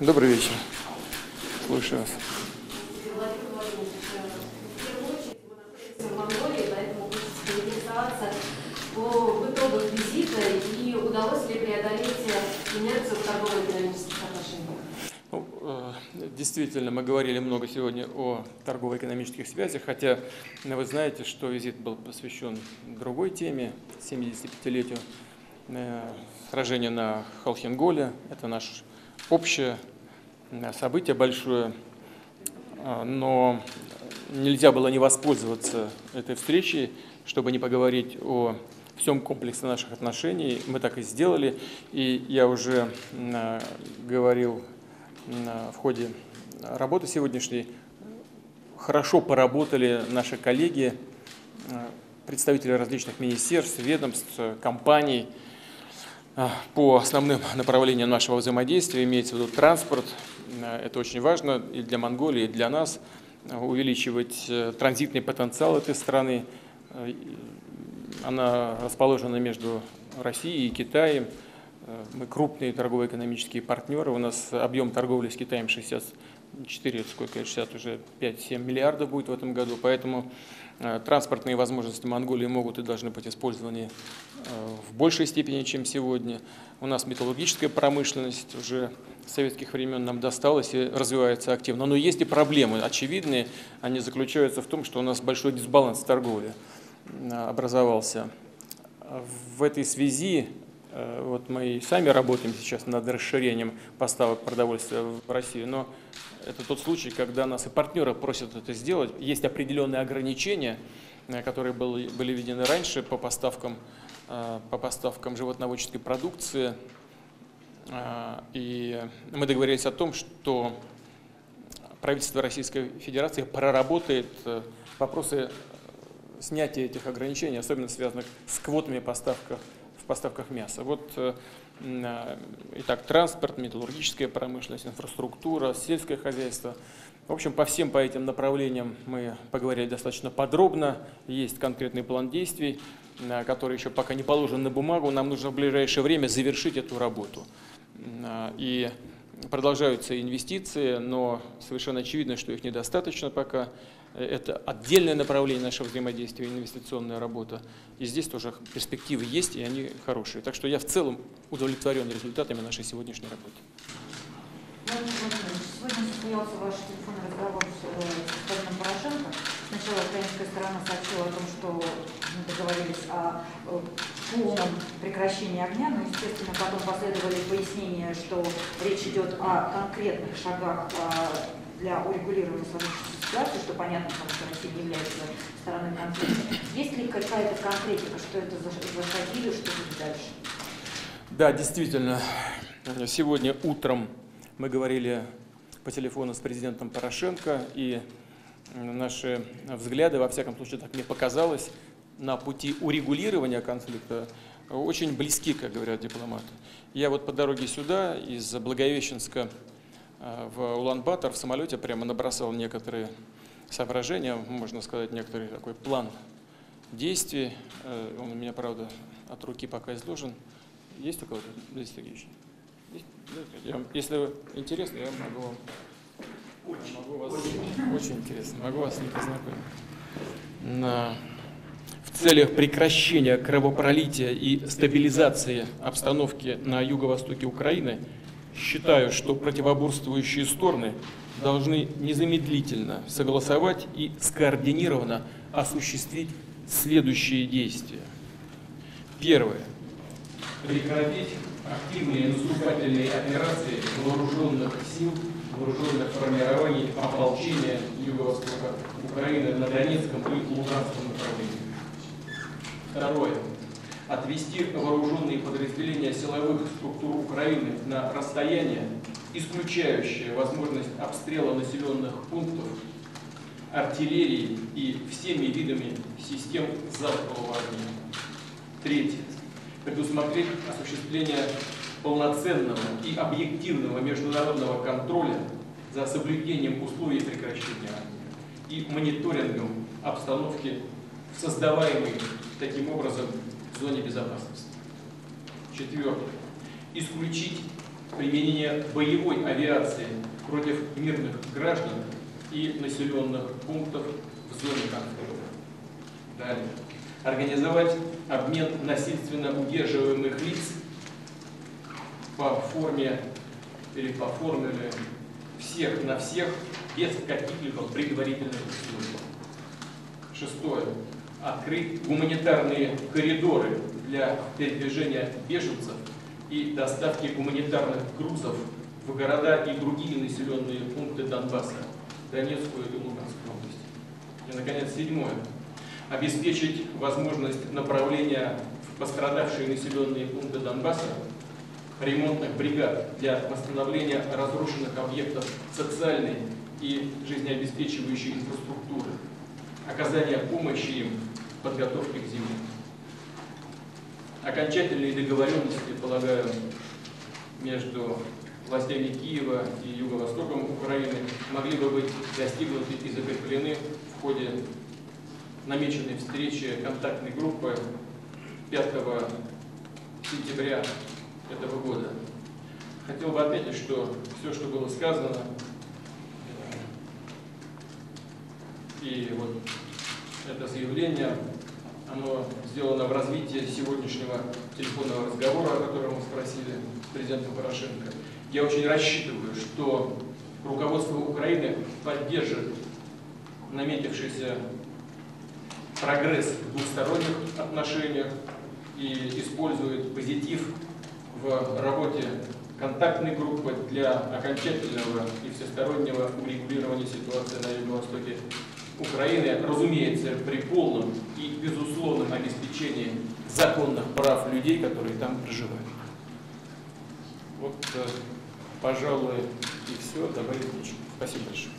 Добрый вечер. Слушаю вас. Владимир Владимирович, в первую очередь мы находимся в Монголии, поэтому хочется поинтересоваться о итогах визита и удалось ли преодолеть инерцию в торгово-экономических отношениях. Ну, Действительно, мы говорили много сегодня о торгово-экономических связях, хотя э, вы знаете, что визит был посвящен другой теме, 75-летию э, сражения на Халхинголе. Это наше общее событие большое, А, но нельзя было не воспользоваться этой встречей, чтобы не поговорить о всем комплексе наших отношений. Мы так и сделали, и я уже м, говорил м, в ходе работы сегодняшней, хорошо поработали наши коллеги, представители различных министерств, ведомств, компаний по основным направлениям нашего взаимодействия, имеется в виду транспорт. Э, Это очень важно и для Монголии, и для нас, э, увеличивать э, транзитный потенциал этой страны. Она расположена между Россией и Китаем. Мы крупные торгово-экономические партнеры. У нас объем торговли с Китаем 64, сколько, 60, уже 5-7 миллиардов будет в этом году. Поэтому э, транспортные возможности Монголии могут и должны быть использованы э, в большей степени, чем сегодня. У нас металлургическая промышленность уже с советских времен нам досталась и развивается активно. Но есть и проблемы очевидные. Они заключаются в том, что у нас большой дисбаланс в торговле э, образовался. В этой связи вот мы и сами работаем сейчас над расширением поставок продовольствия в Россию, но это тот случай, когда нас и партнеры просят это сделать. Есть определенные ограничения, э, которые были, введены раньше по поставкам, э, по поставкам животноводческой продукции. Э, И мы договорились о том, что правительство Российской Федерации проработает э, вопросы снятия этих ограничений, особенно связанных с квотами поставках, в поставках мяса. Вот, э, э, итак, транспорт, металлургическая промышленность, инфраструктура, сельское хозяйство. В общем, по всем по этим направлениям мы поговорили достаточно подробно. Есть конкретный план действий, э, который еще пока не положен на бумагу. Нам нужно в ближайшее время завершить эту работу. И продолжаются инвестиции, но совершенно очевидно, что их недостаточно пока. Это отдельное направление нашего взаимодействия, инвестиционная работа. И здесь тоже перспективы есть, и они хорошие. Так что я в целом удовлетворен результатами нашей сегодняшней работы. Сегодня состоялся ваш телефонный разговор с э, господином Порошенко. Сначала украинская сторона сообщила о том, что мы договорились о э, полном прекращении огня, но, естественно, потом последовали пояснения, что речь идет о конкретных шагах э, для урегулирования сложившейся ситуации, что понятно, потому что Россия не является стороной конфликта. Есть ли какая-то конкретика, что это за, за шаги что будет дальше? Да, действительно, сегодня утром мы говорили по телефону с президентом Порошенко, и наши взгляды, во всяком случае, так мне показалось, на пути урегулирования конфликта очень близки, как говорят дипломаты. Я вот по дороге сюда из Благовещенска в Улан-Батор в самолете прямо набросал некоторые соображения, можно сказать, некоторый такой план действий. Э, Он у меня, правда, от руки пока изложен. Есть у кого-то, Леонид Сергеевич? Я- если вы- интересно, я могу вам... я могу вас, очень интересно, могу вас ним познакомить. На- в целях прекращения кровопролития и стабилизации обстановки на юго-востоке Украины считаю, что противоборствующие стороны должны незамедлительно согласовать и скоординированно осуществить следующие действия. Первое прекратить активные наступательные операции вооруженных сил, вооруженных формирований ополчения Юго-Востока Украины на Донецком и Луганском направлении. Второе. Отвести вооруженные подразделения силовых структур Украины на расстояние, исключающее возможность обстрела населенных пунктов артиллерией и всеми видами систем залпового огня. Третье предусмотреть осуществление полноценного и объективного международного контроля за соблюдением условий прекращения огня и мониторингом обстановки, создаваемой таким образом в зоне безопасности. Четвертое. Исключить применения боевой авиации против мирных граждан и населенных пунктов в зоне конфликта. Далее. Организовать обмен насильственно удерживаемых лиц по форме или по формуле всех на всех без каких-либо предварительных условий. Шестое. Открыть гуманитарные коридоры для передвижения беженцев и доставки гуманитарных грузов в города и другие населенные пункты Донбасса, Донецкую и Луганскую области. И, наконец, седьмое. Обеспечить возможность направления в пострадавшие населенные пункты Донбасса ремонтных бригад для восстановления разрушенных объектов социальной и жизнеобеспечивающей инфраструктуры, оказания помощи им в подготовке к зиме. Окончательные договоренности, полагаю, между властями Киева и Юго-Востоком Украины могли бы быть достигнуты и закреплены в ходе намеченной встречи контактной группы 5 сентября этого года. Хотел бы отметить, что все, что было сказано, и вот это заявление, оно сделано в развитии сегодняшнего телефонного разговора, о котором вы спросили президента Порошенко. Я очень рассчитываю, что руководство Украины поддержит наметившийся прогресс в двухсторонних отношениях и использует позитив в работе контактной группы для окончательного и всестороннего урегулирования ситуации на юго-востоке Украины, разумеется, при полном и безусловном обеспечении законных прав людей, которые там проживают. Вот, э, пожалуй, и все. Добавить нечего. Спасибо большое.